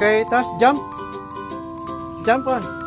Okay, tapos jump. Jump on.